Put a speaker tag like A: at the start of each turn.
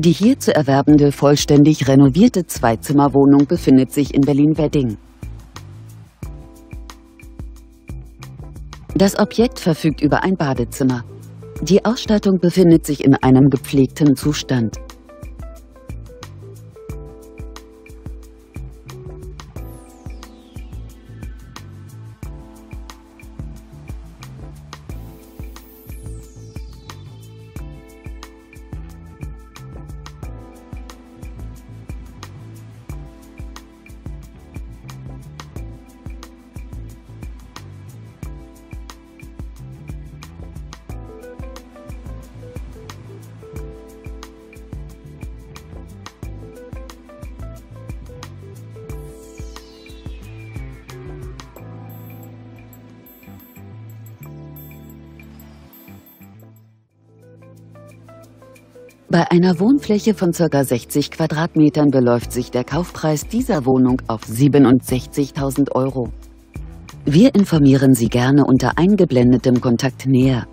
A: Die hier zu erwerbende vollständig renovierte Zweizimmerwohnung befindet sich in Berlin-Wedding. Das Objekt verfügt über ein Badezimmer. Die Ausstattung befindet sich in einem gepflegten Zustand. Bei einer Wohnfläche von ca. 60 Quadratmetern beläuft sich der Kaufpreis dieser Wohnung auf 67.000 Euro. Wir informieren Sie gerne unter eingeblendetem Kontakt näher.